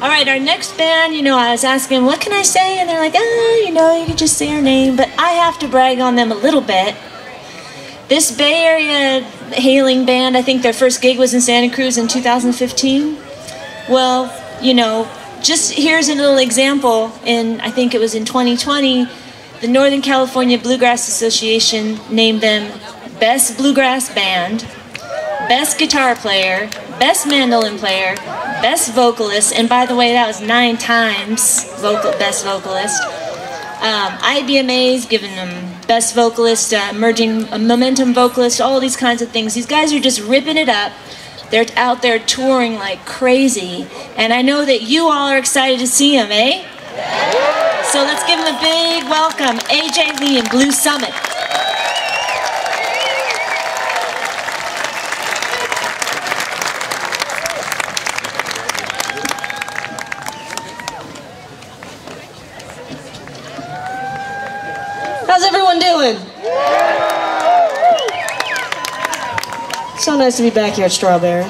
All right, our next band, you know, I was asking, what can I say? And they're like, ah, you know, you can just say your name. But I have to brag on them a little bit. This Bay Area hailing band, I think their first gig was in Santa Cruz in 2015. Well, you know, just here's a little example. In I think it was in 2020, the Northern California Bluegrass Association named them Best Bluegrass Band, Best Guitar Player, Best Mandolin Player, Best Vocalist, and by the way, that was nine times vocal, Best Vocalist. Um, IBMA's given them Best Vocalist, uh, Emerging uh, Momentum Vocalist, all these kinds of things. These guys are just ripping it up. They're out there touring like crazy, and I know that you all are excited to see them, eh? So let's give them a big welcome, AJ Lee and Blue Summit. Nice to be back here at Strawberry.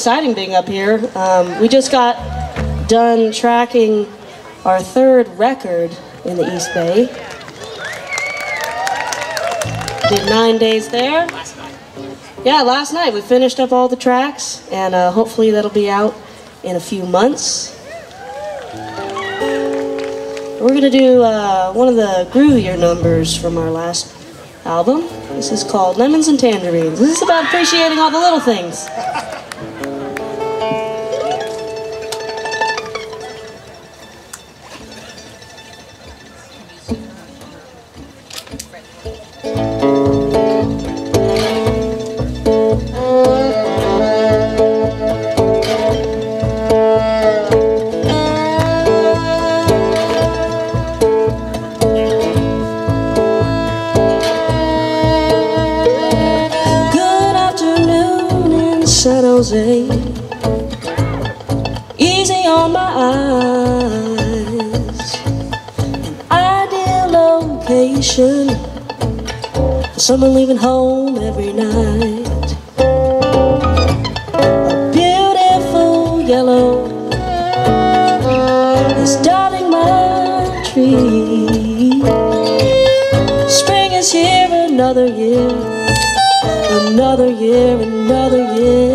Exciting being up here. Um, we just got done tracking our third record in the East Bay. Did nine days there. Yeah, last night we finished up all the tracks, and uh, hopefully that'll be out in a few months. We're gonna do uh, one of the groovier numbers from our last album. This is called Lemons and Tangerines. This is about appreciating all the little things. On my eyes. An ideal location for someone leaving home every night. A beautiful yellow is dotting my tree. Spring is here another year. Another year, another year.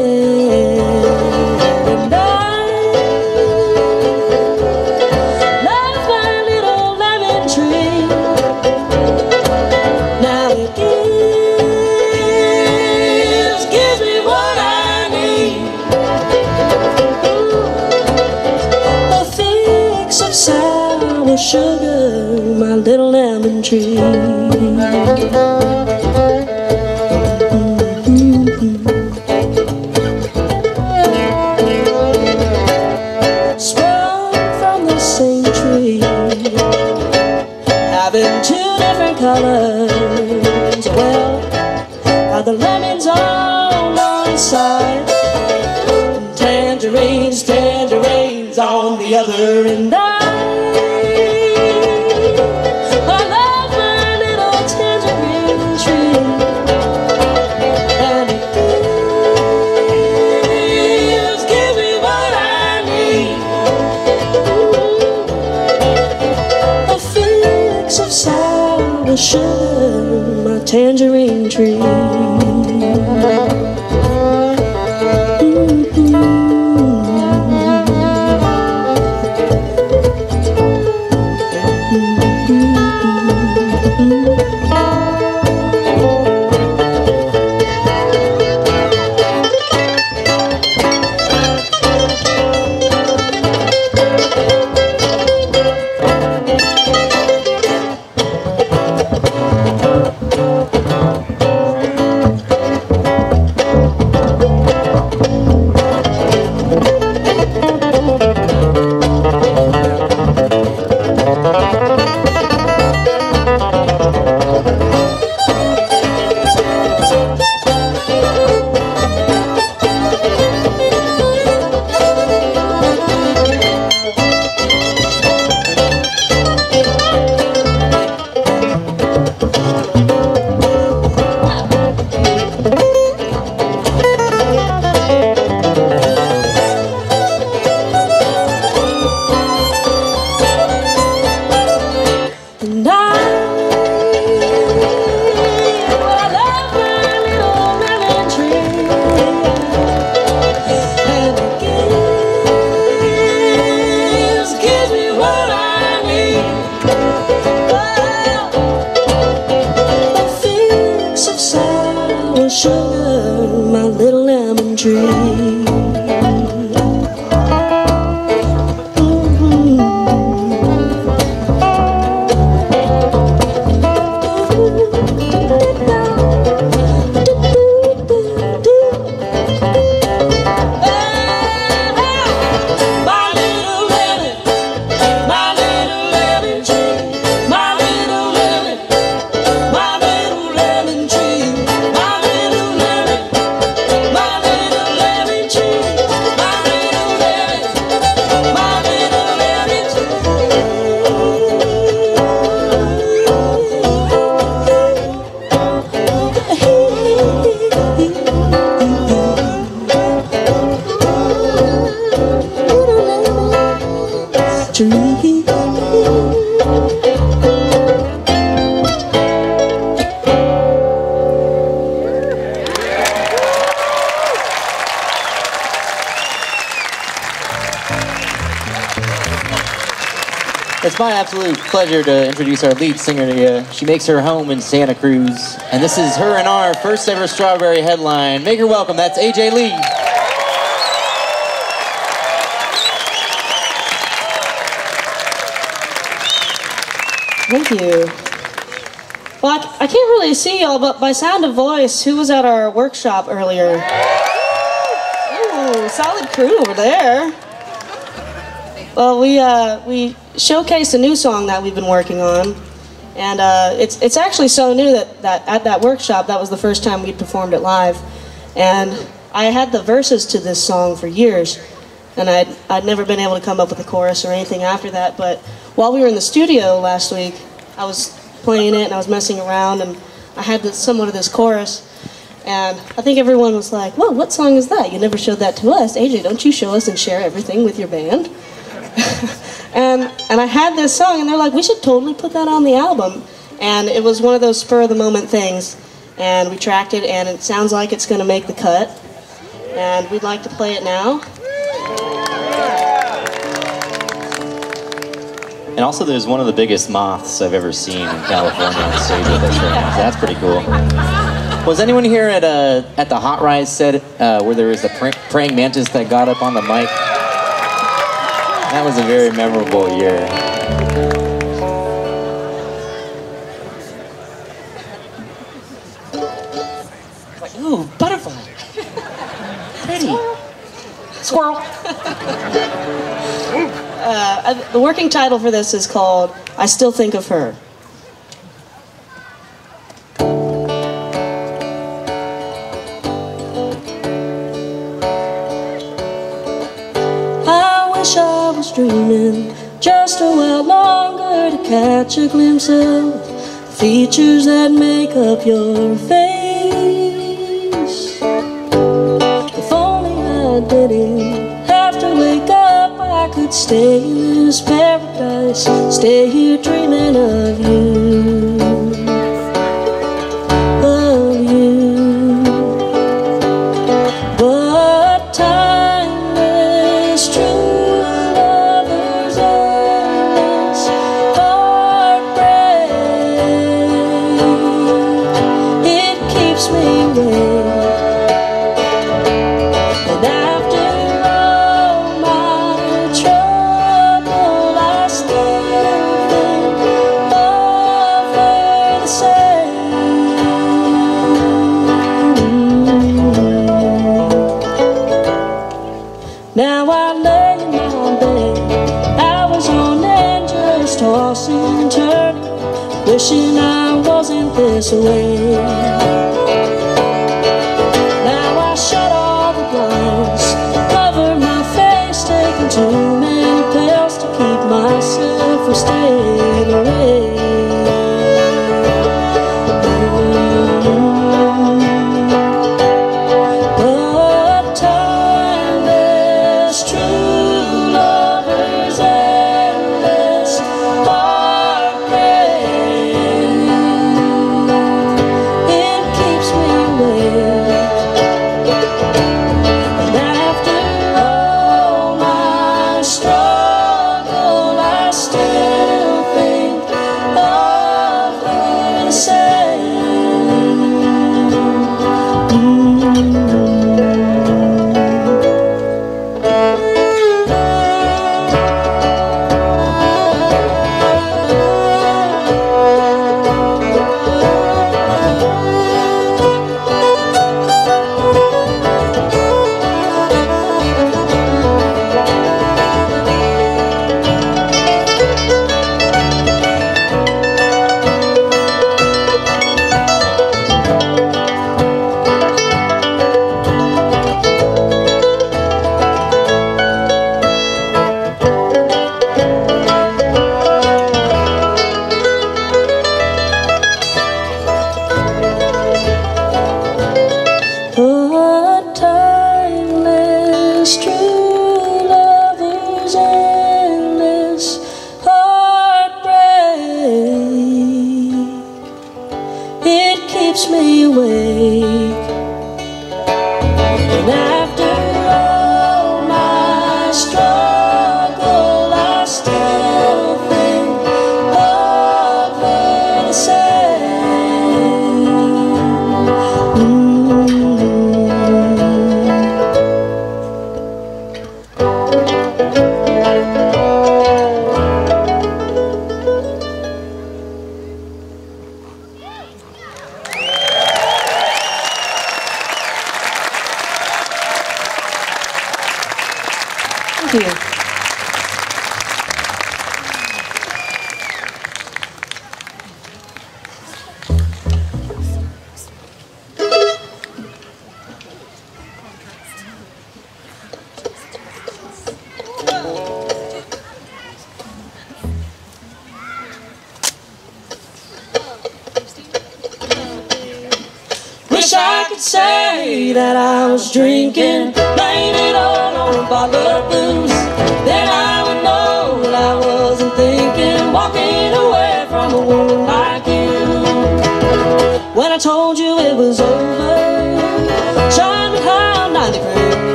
Sugar, my little lemon tree. Mm-hmm. sprung tangerine tree. Pleasure to introduce our lead singer to you. She makes her home in Santa Cruz, and this is her and our first ever Strawberry headline. Make her welcome. That's AJ Lee. Thank you. Well, I, I can't really see y'all, but by sound of voice, who was at our workshop earlier? Ooh, solid crew over there. Well, we uh, we showcased a new song that we've been working on, and uh, it's it's actually so new that, that at that workshop that was the first time we'd performed it live, and I had the verses to this song for years, and I'd I'd never been able to come up with a chorus or anything after that. But while we were in the studio last week, I was playing it and I was messing around, and I had this, somewhat of this chorus. And I think everyone was like, "Whoa, what song is that? You never showed that to us, AJ. Don't you show us and share everything with your band?" and and I had this song, and they're like, "We should totally put that on the album." And it was one of those spur of the moment things, and we tracked it, and it sounds like it's going to make the cut. And we'd like to play it now. And also, there's one of the biggest moths I've ever seen in California on stage with us right now. So that's pretty cool. Was anyone here at uh, at the Hot Rize set uh, where there was the pr- praying mantis that got up on the mic? That was a very memorable year. Ooh, butterfly. Pretty. Squirrel. uh, the working title for this is called I Still Think of Her. Dreaming just a while longer to catch a glimpse of features that make up your face. If only I didn't have to wake up, I could stay in this paradise, stay here dreaming of you.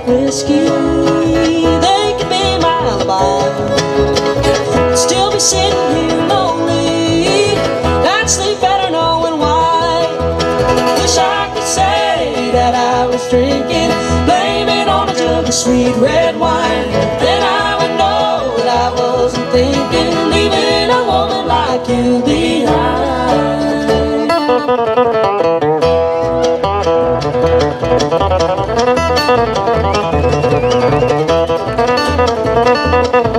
of whiskey They could be my alibi. Still be sitting here lonely. I'd sleep better knowing why. Wish I could say that I was drinking Blame it on a jug of sweet red wine. Then I would know that I wasn't thinking Leaving a woman like you behind. Thank you.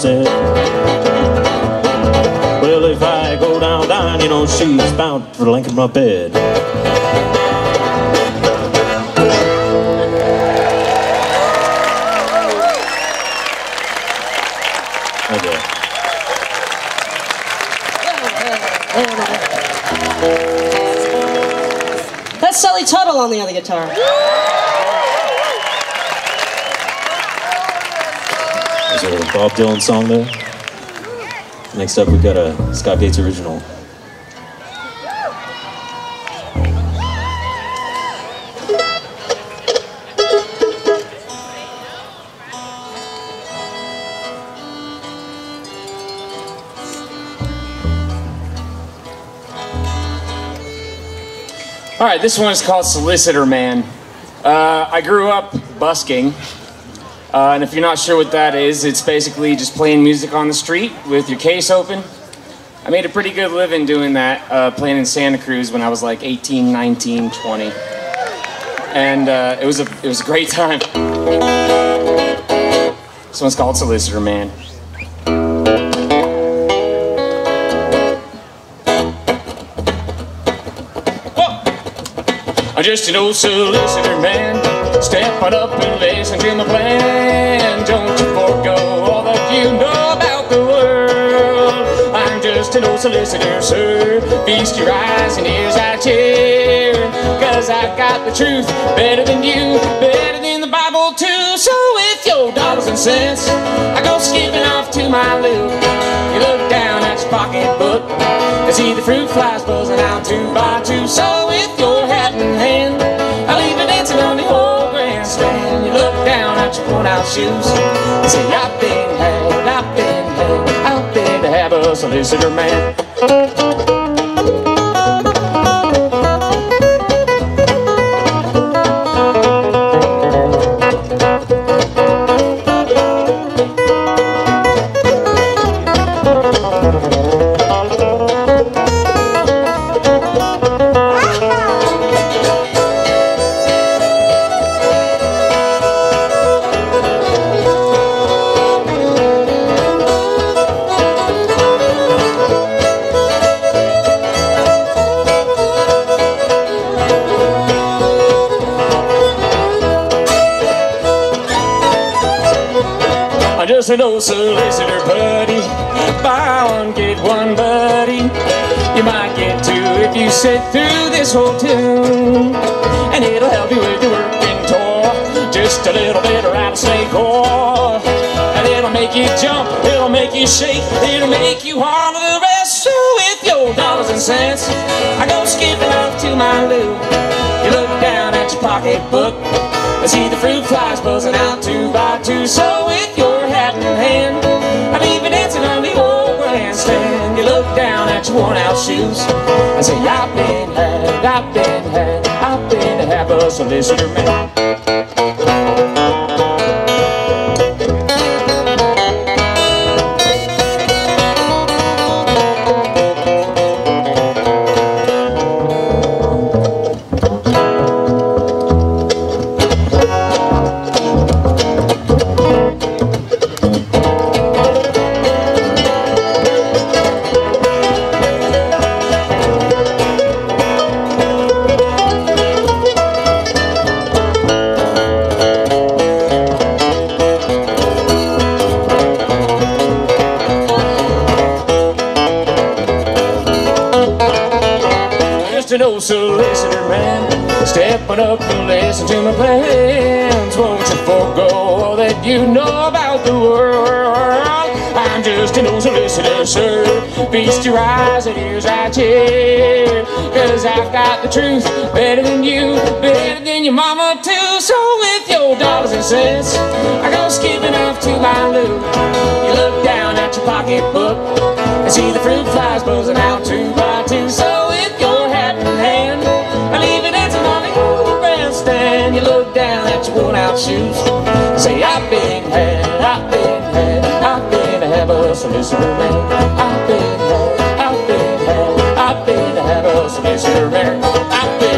Said. Well, if I go down, down, you know, she's bound for of my bed. That's Sully Tuttle on the other guitar. There's a Bob Dylan song there. Next up, we've got a Scott Gates original. All right, this one is called Solicitor Man. Uh, I grew up busking, uh, and if you're not sure what that is, it's basically just playing music on the street with your case open. I made a pretty good living doing that, uh, playing in Santa Cruz when I was like 18, 19, 20. And uh, it, was a, it was a great time. This one's called Solicitor Man. I'm just an old solicitor man. Step on up and listen to my plan. Don't you forego all that you know about the world. I'm just an old solicitor, sir. Feast your eyes and ears out here. Cause I've got the truth better than you, better than the Bible too. So with your dollars and cents, I go skipping off to my loot. You look down at your pocketbook and see the fruit flies buzzing out two by two. So with your hat in hand, worn out shoes say, I've been had, I've been had, I've been to have a solicitor man. I'm an old solicitor, buddy. Buy one, get one, buddy. You might get two if you sit through this whole tune. And it'll help you with your working tour. Just a little bit of rattlesnake core. And it'll make you jump, it'll make you shake, it'll make you the rest. So with your dollars and cents, I go skipping off to my loot. You look down at your pocketbook. I see the fruit flies buzzing out two by two. So with your hat in hand, I leave you dancing on the old grandstand. You look down at your worn out shoes and say, I've been had, I've been had, I've been a solicitor man. Man, stepping up and listen to my plans. Won't you forego all that you know about the world? I'm just an old solicitor, sir. Feast your eyes and ears right here. Cause I've got the truth better than you, better than your mama too. So with your dollars and cents, I go skipping off to my loot. You look down at your pocketbook and see the fruit flies buzzing out two by two. Grandstand. You look down at your worn out shoes, say I've been had, I've been had, I've been to have a solicitor man. I've been had, I've been had, I've been to a solicitor man. I've been I've been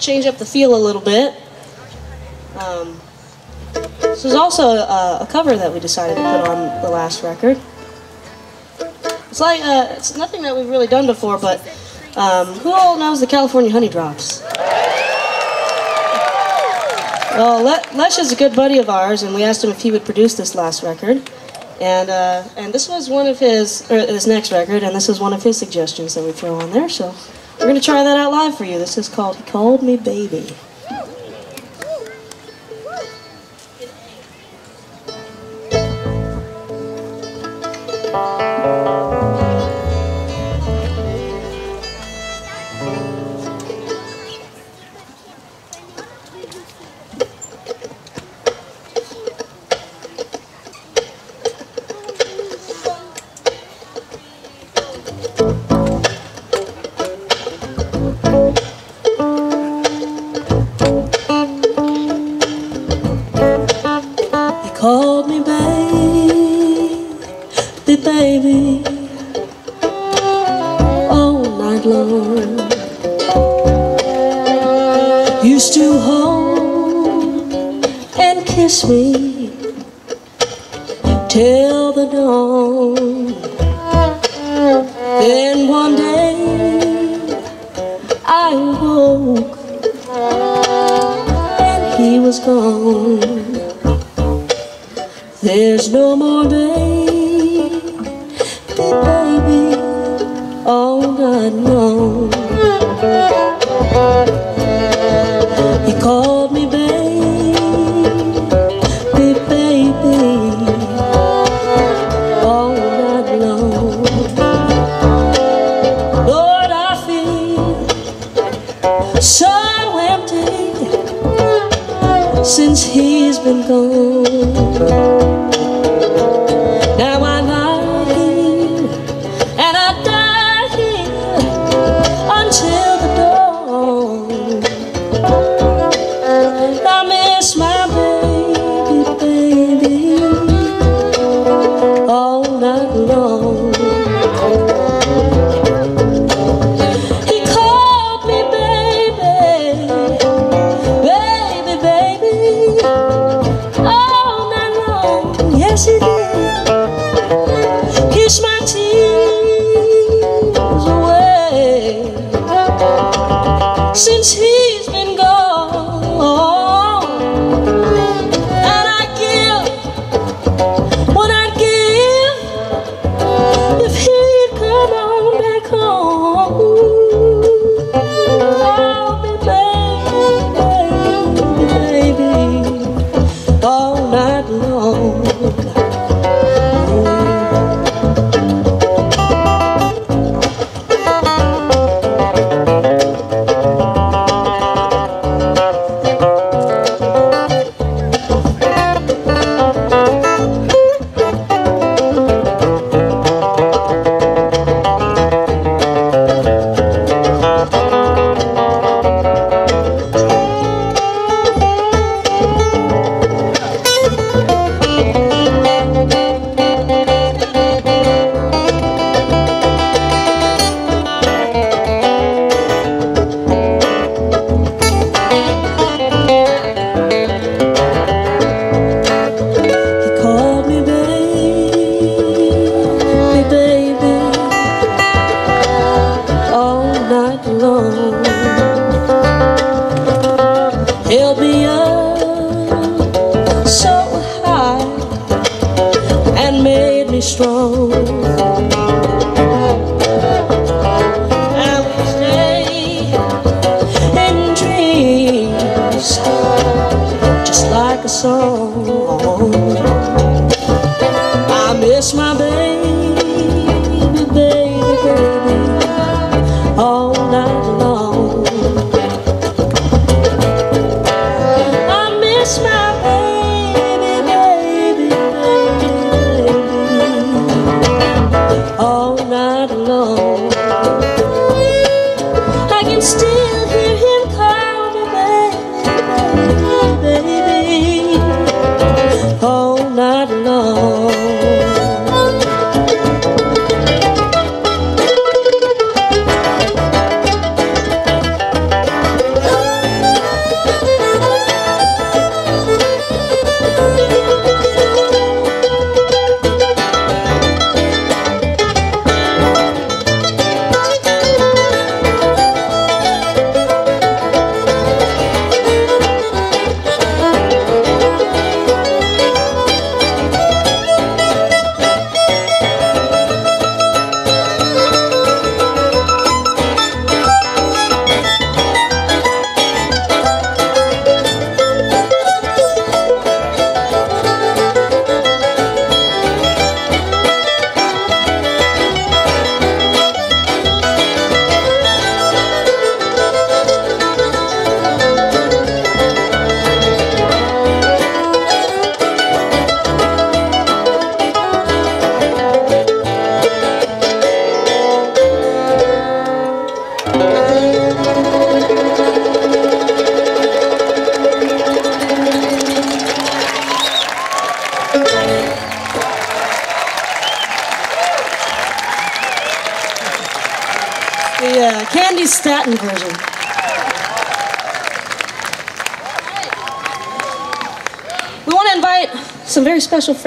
change up the feel a little bit. Um, this is also a, a cover that we decided to put on the last record. It's like uh, it's nothing that we've really done before, but um, who all knows the California Honey Drops? Well, Le- Lech is a good buddy of ours, and we asked him if he would produce this last record. And uh, and this was one of his, or this next record, and this was one of his suggestions that we throw on there. So we're gonna try that out live for you. This is called "He Called Me Baby."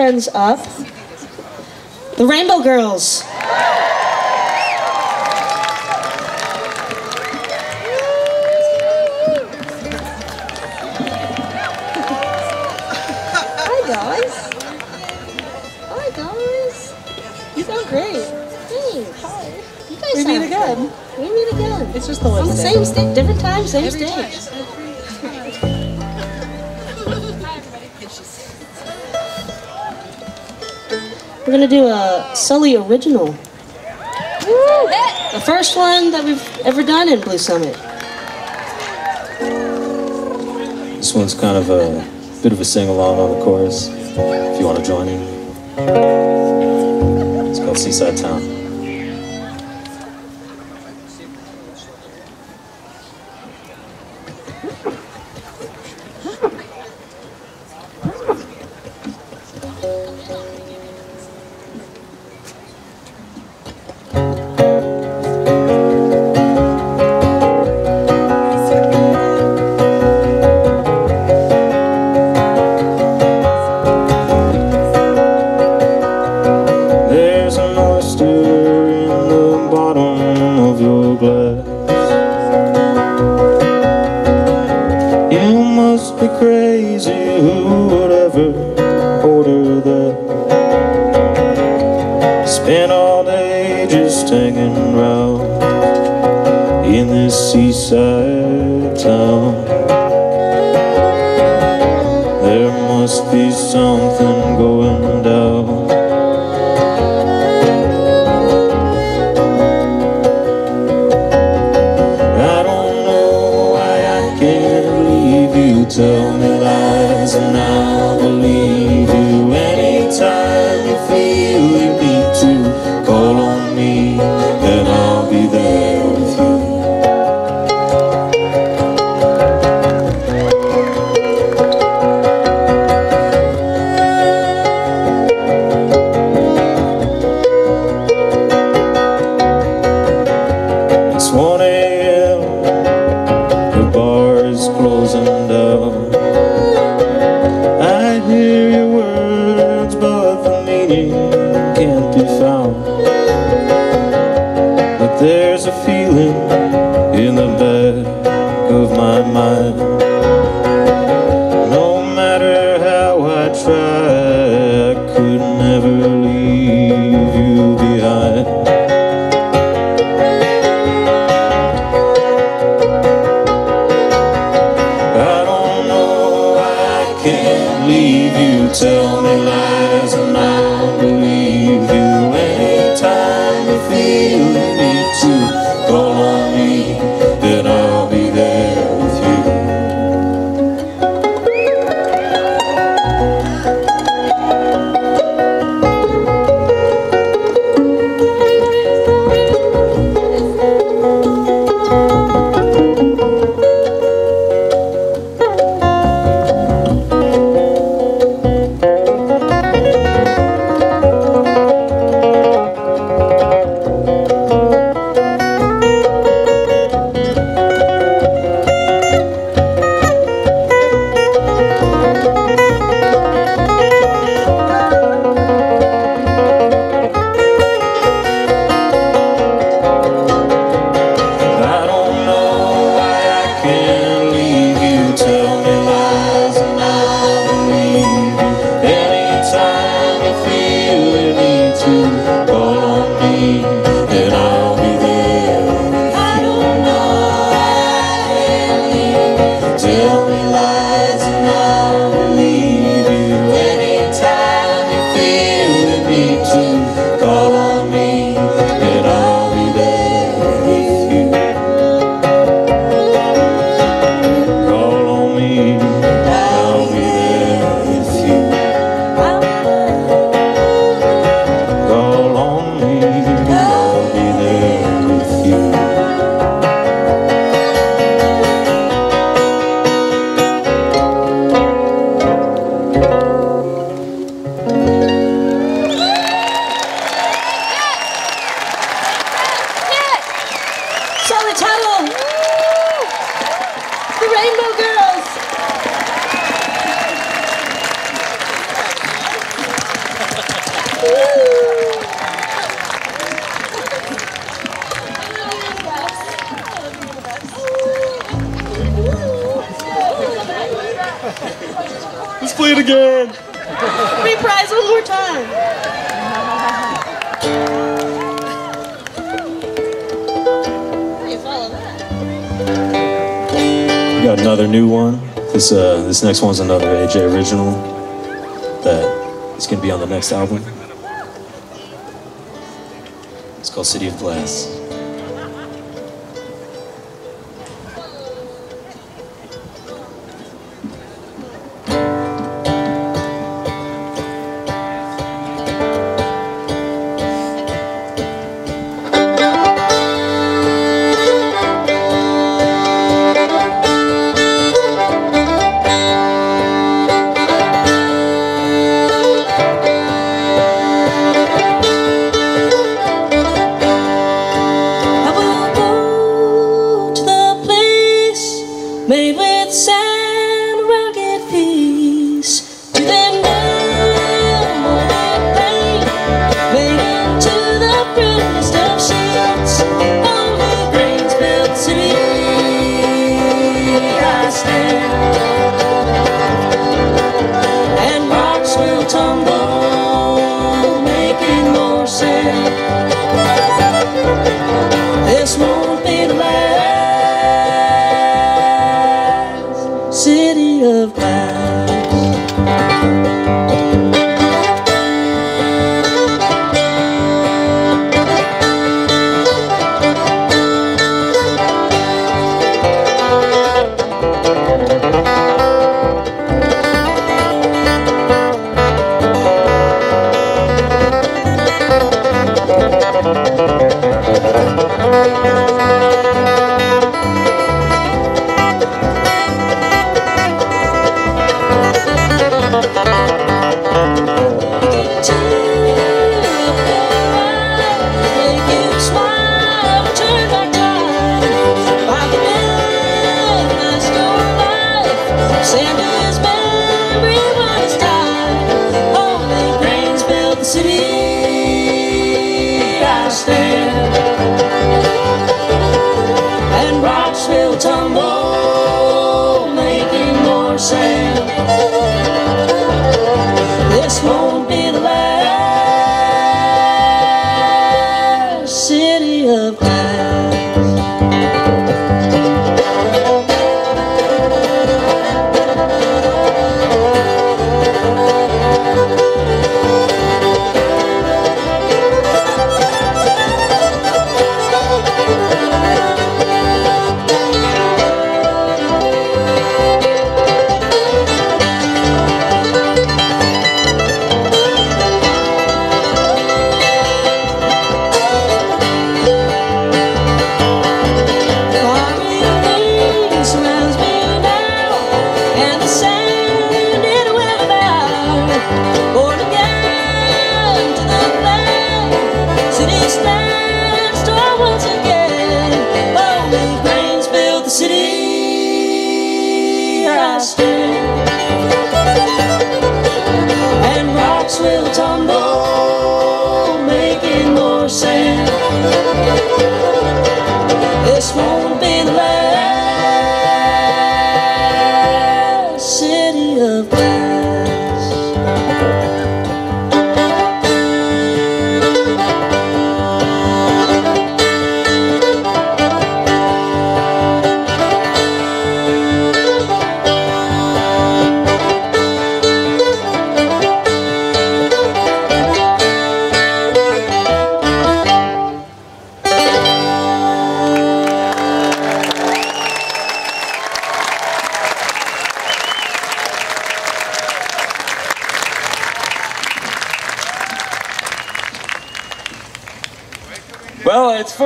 up. The Rainbow Girls. Hi guys. Hi guys. You sound great. Thanks. Hi. You guys we meet again. We meet again. It's just the same stage. Different times, same stage. We're gonna do a Sully original. The first one that we've ever done in Blue Summit. This one's kind of a bit of a sing-along on the chorus, if you want to join in. It's called Seaside Town. Next one's another AJ original that is gonna be on the next album. It's called City of Glass. And the sand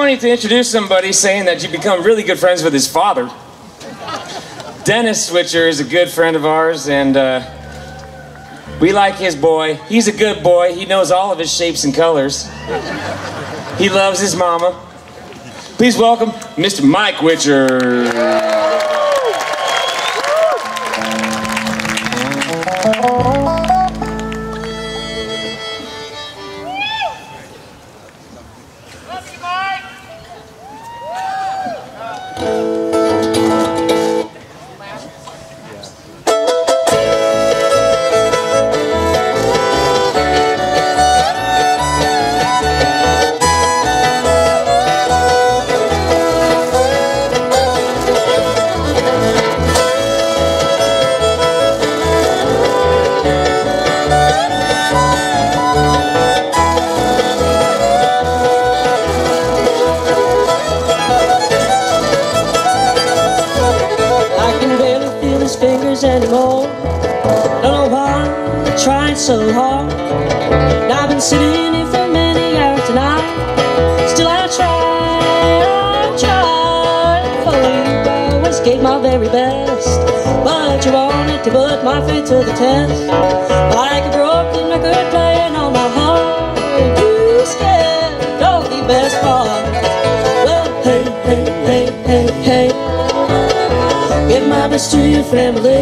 wanting to introduce somebody saying that you become really good friends with his father. Dennis Witcher is a good friend of ours, and uh, we like his boy. He's a good boy. He knows all of his shapes and colors. He loves his mama. Please welcome Mr. Mike Witcher. family.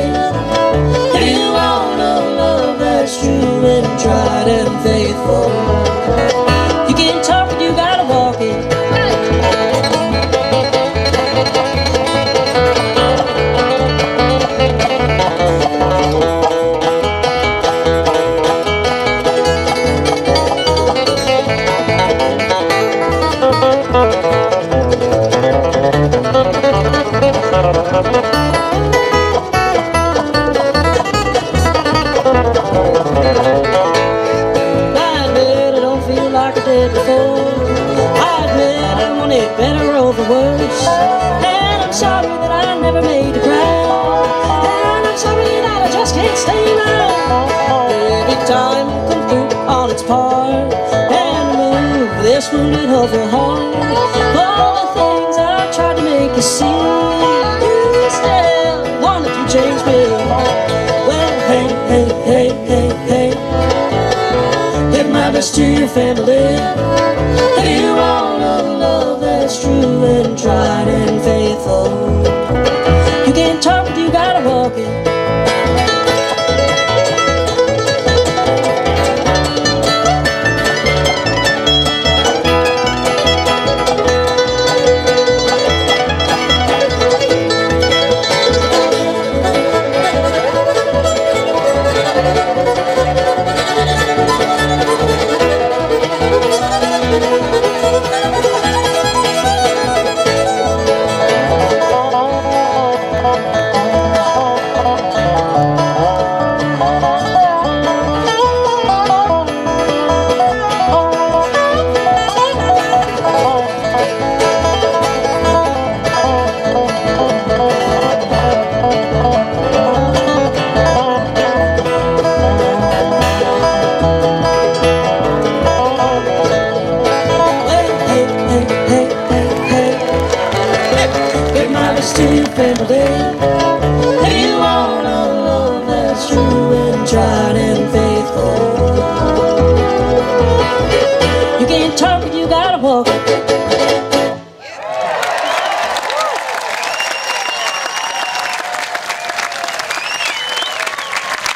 you gotta walk.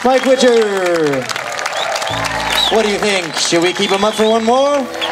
Mike Witcher, what do you think? Should we keep him up for one more?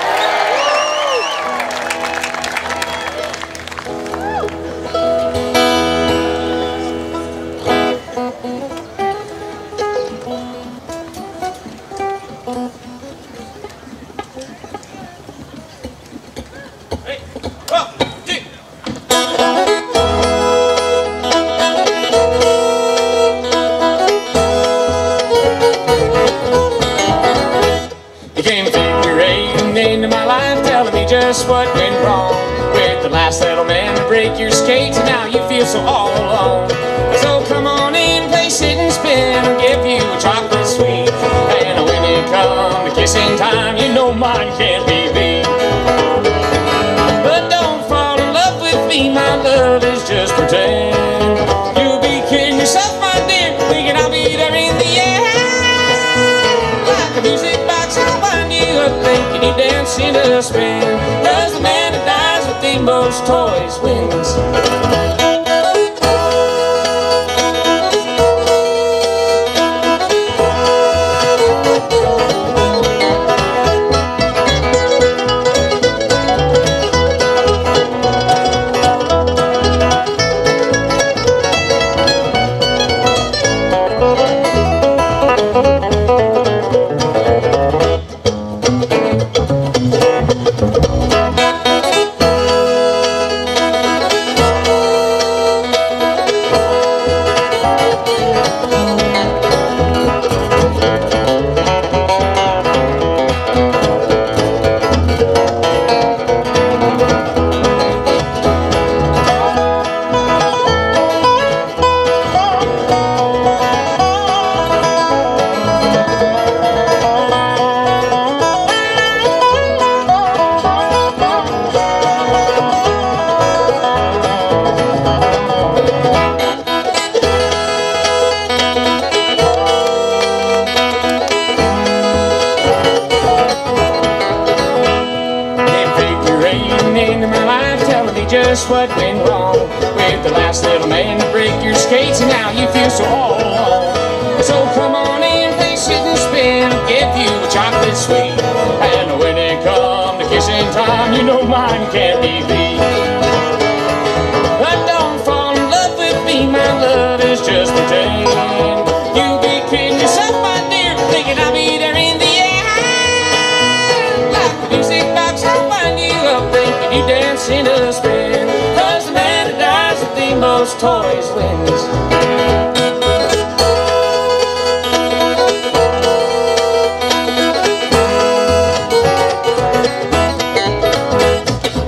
The last little man to break your skates, and now you feel so alone. So come on in, face it and spin, I'll give you a chocolate sweet, and when it come to kissing time, you know mine can't be beat. But don't fall in love with me, my love is just pretend. You be kidding yourself, my dear, thinking I'll be there in the end. Like the music box, I'll wind you up, thinking you dance in a spin. Most toys wins.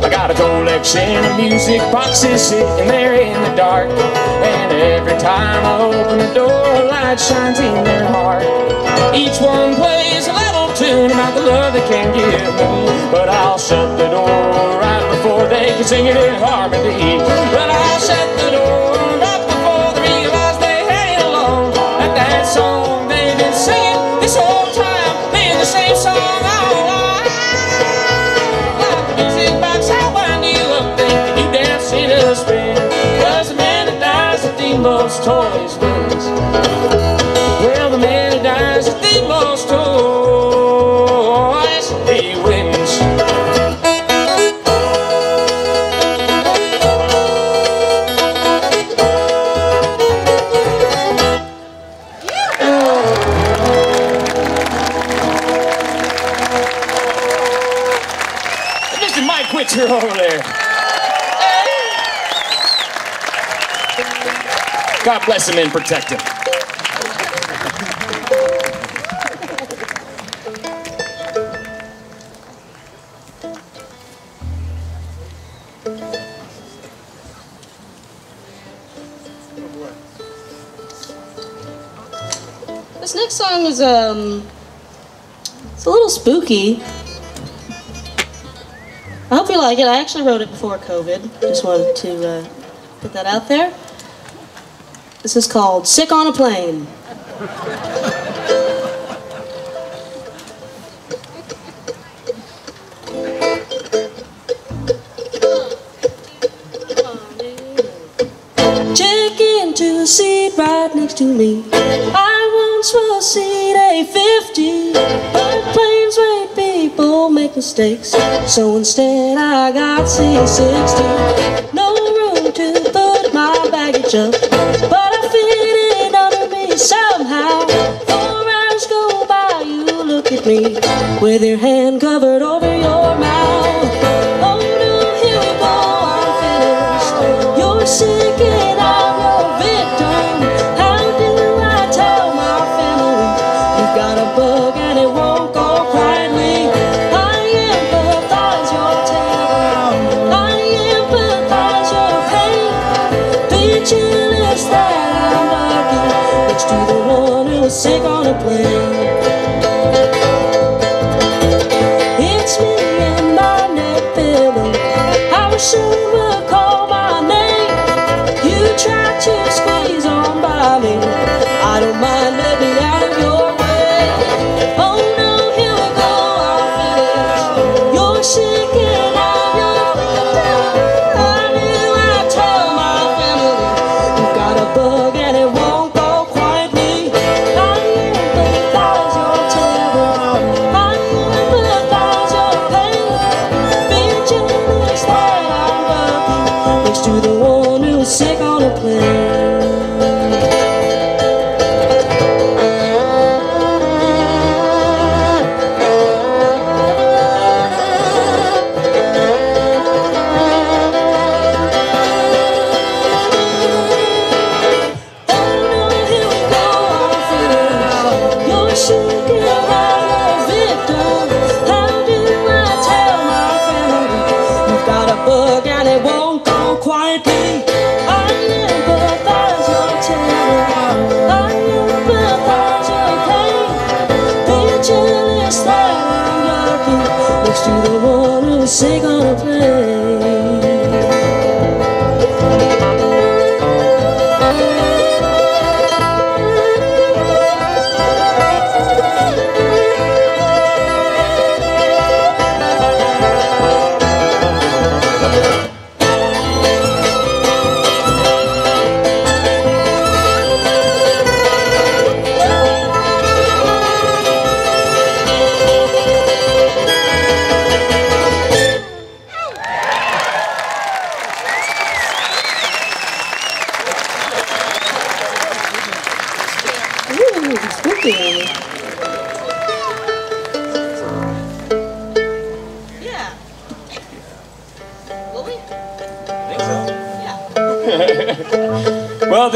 I got a music boxes sitting there in the dark. And every time I open the door, a light shines in their heart. Each one plays a little tune about the love they can give me. But I'll shut the door right before they can sing it in harmony. But I'll shut the at toys wins. Bless him and protect him. This next song is um, it's a little spooky. I hope you like it. I actually wrote it before COVID. Just wanted to uh, put that out there. This is called "Sick on a Plane." Check into a seat right next to me. I once was seat A50, but planes make people make mistakes. So instead, I got C60. No room to put my baggage up, with your hand covered over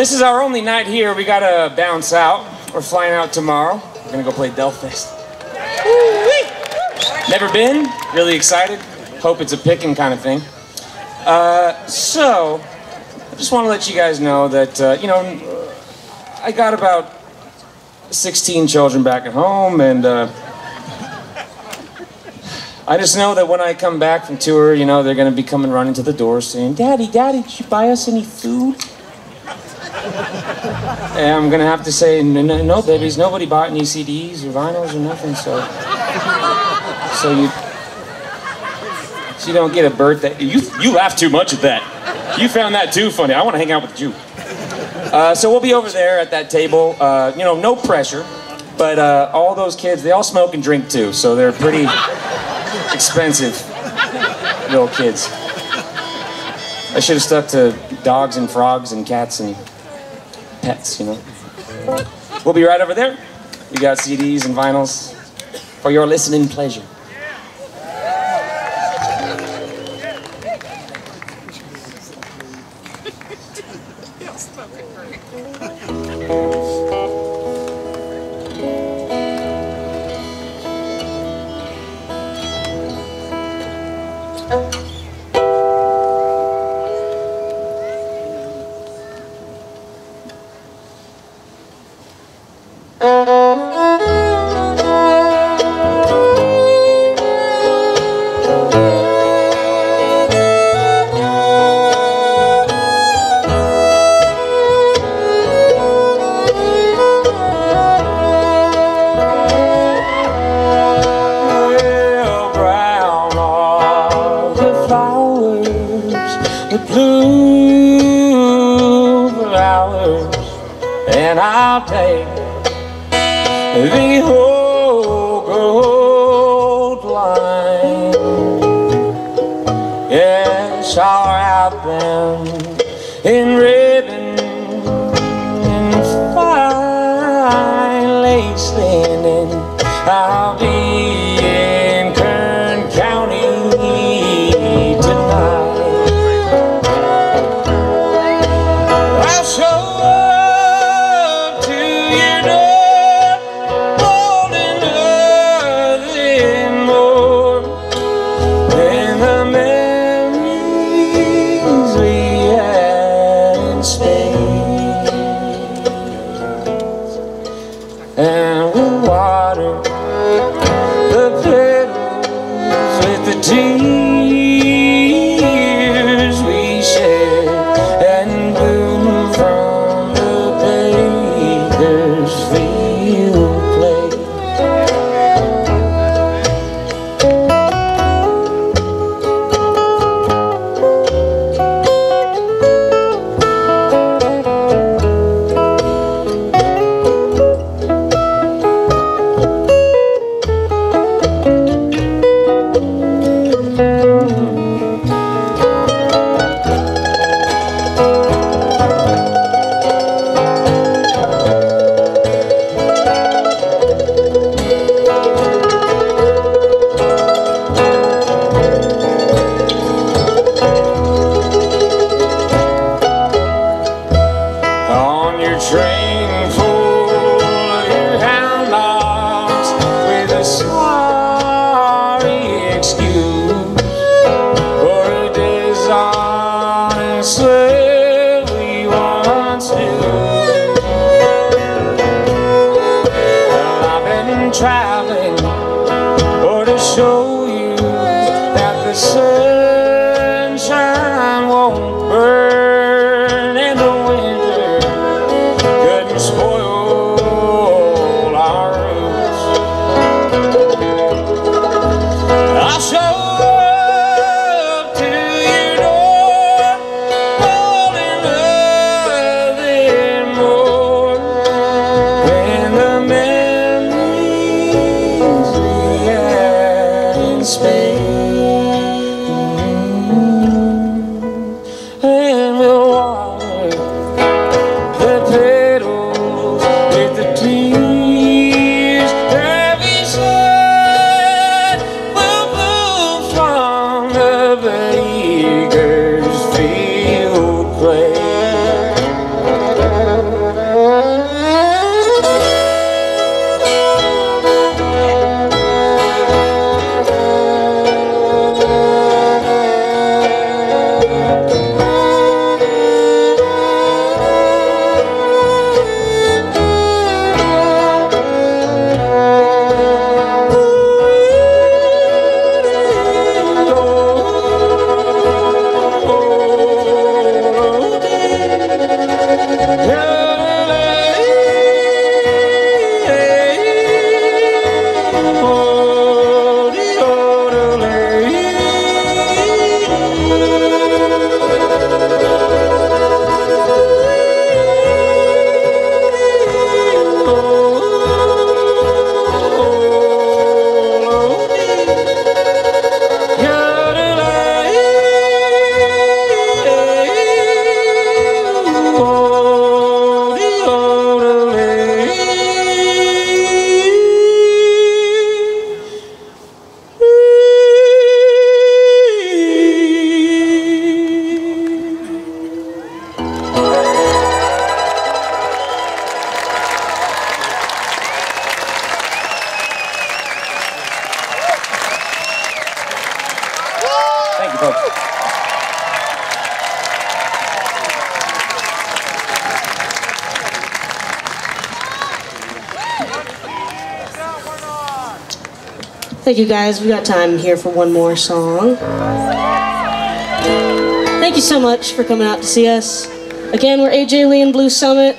this is our only night here. We gotta bounce out. We're flying out tomorrow. We're gonna go play Delfest. Never been. Really excited. Hope it's a picking kind of thing. Uh, so, I just want to let you guys know that uh, you know I got about 16 children back at home, and uh, I just know that when I come back from tour, you know they're gonna be coming running to the door saying, "Daddy, Daddy, did you buy us any food?" And I'm gonna have to say, no, no, babies, nobody bought any CDs or vinyls or nothing, so, so you, so you don't get a birthday. You, you laugh too much at that. You found that too funny. I want to hang out with you. Uh, so we'll be over there at that table. Uh, you know, no pressure, but uh, all those kids, they all smoke and drink too, so they're pretty expensive little kids. I should have stuck to dogs and frogs and cats and pets, you know. We'll be right over there. We got CDs and vinyls for your listening pleasure. Yes, I'll wrap them in ribbon and fine lace linen. I'll be Hey. Thank you guys. We got time here for one more song. Thank you so much for coming out to see us. Again, we're AJ Lee and Blue Summit.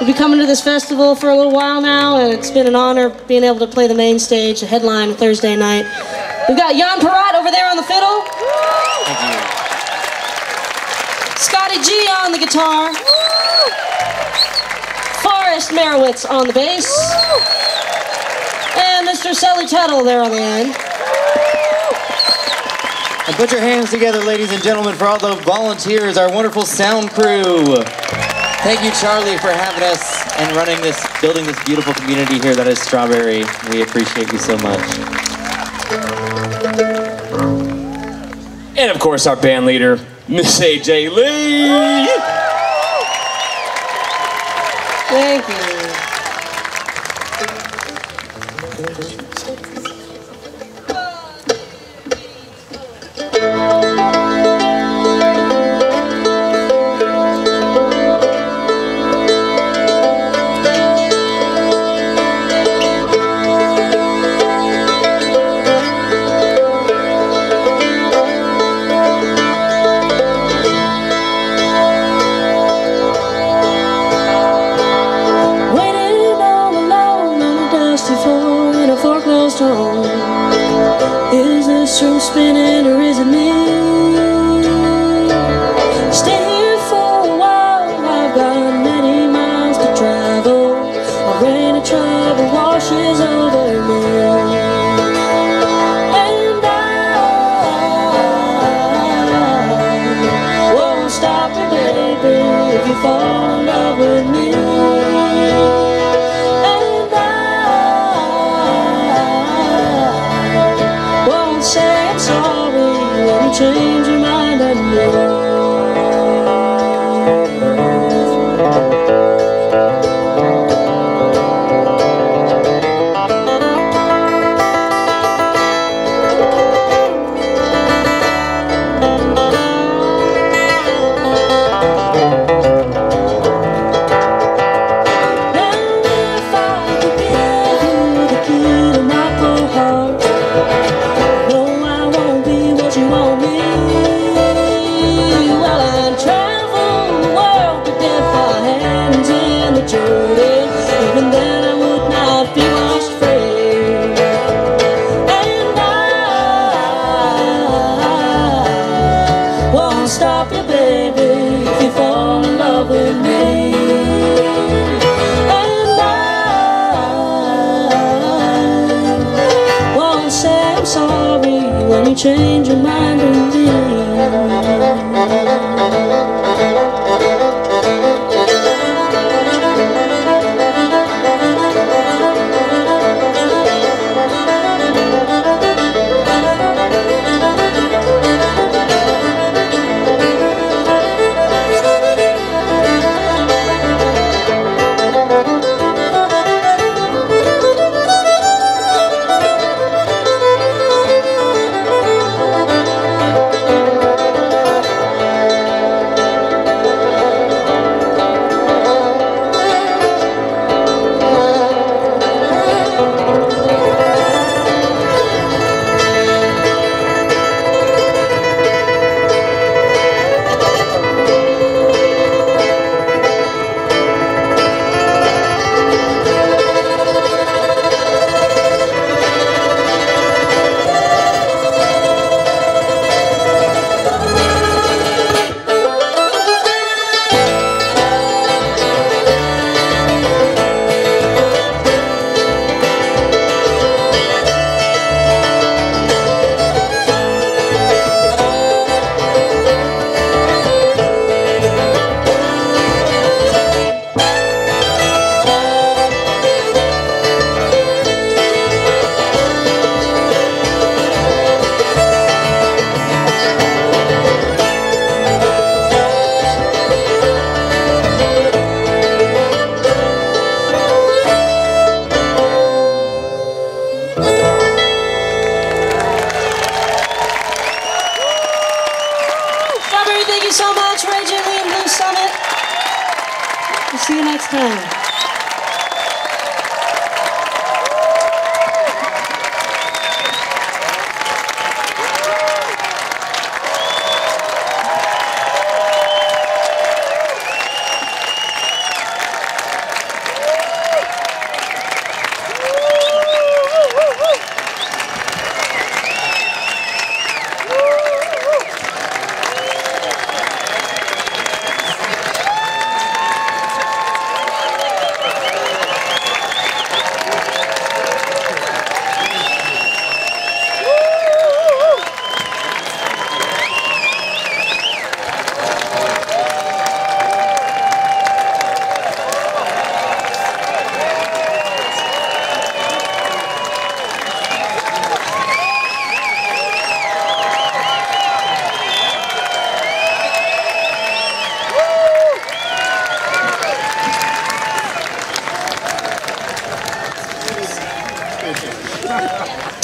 We'll be coming to this festival for a little while now, and it's been an honor being able to play the main stage, the headline Thursday night. We've got Jan Purat over there on the fiddle. Scotty G on the guitar. Forrest Merowitz on the bass. And Mr. Sully Tuttle there on the end. And put your hands together, ladies and gentlemen, for all the volunteers, our wonderful sound crew. Thank you, Charlie, for having us and running this, building this beautiful community here that is Strawberry. We appreciate you so much. And of course, our band leader, Miss AJ Lee. Thank you. Change your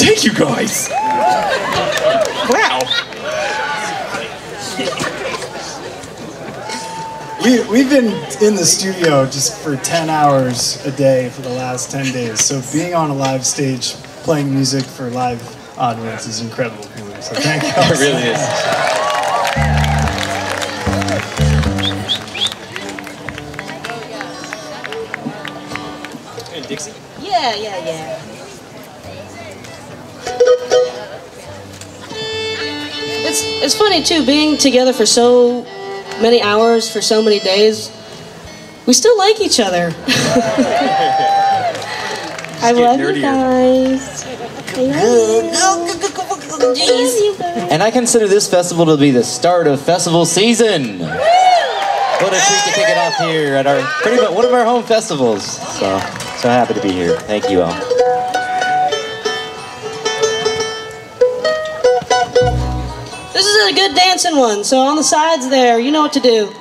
Thank you guys. Wow. We, we've been in the studio just for 10 hours a day for the last 10 days. So being on a live stage playing music for live audience is incredible. So thank you. It really is. It's funny too, being together for so many hours, for so many days. We still like each other. I love you guys. I love you. Love you guys. And I consider this festival to be the start of festival season. What a treat to kick it off here at our pretty much one of our home festivals. So so happy to be here. Thank you all. This is a good dancing one, so on the sides there, you know what to do.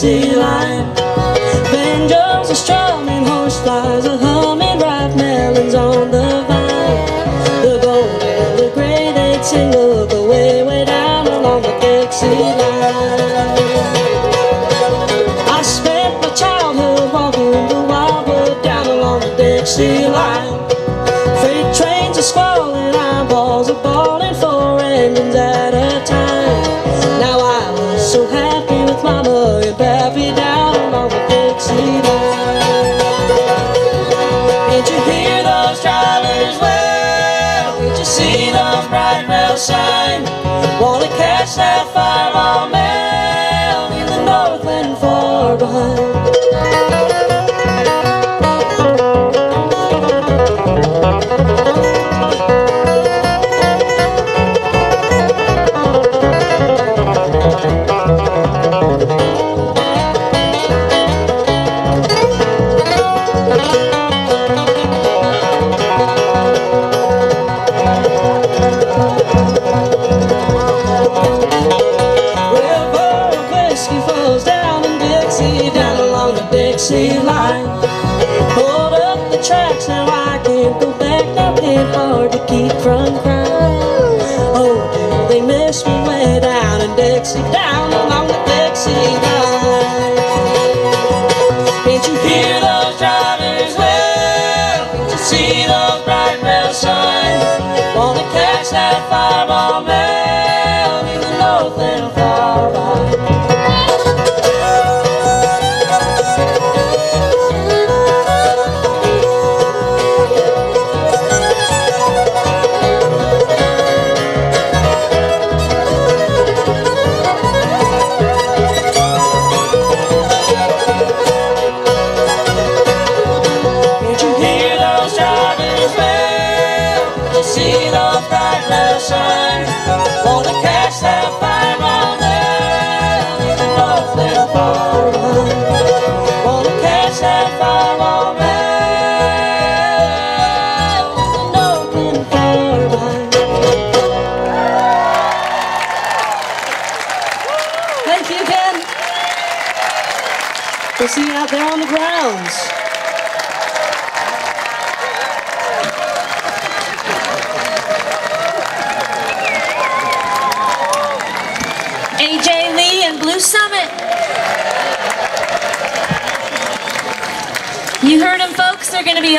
Dixie line? Banjos are strumming, shine? Wanna catch that fireball mail in the Northland far behind.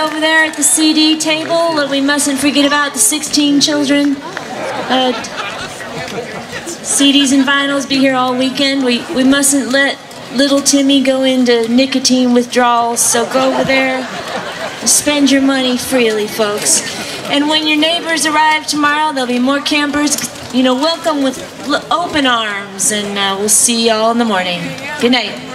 Over there at the CD table. and We mustn't forget about the 16 children. Uh, CDs and vinyls be here all weekend. We, we mustn't let little Timmy go into nicotine withdrawals. So go over there spend your money freely, folks. And when your neighbors arrive tomorrow, there'll be more campers. You know, welcome with open arms, and uh, we'll see y'all in the morning. Good night.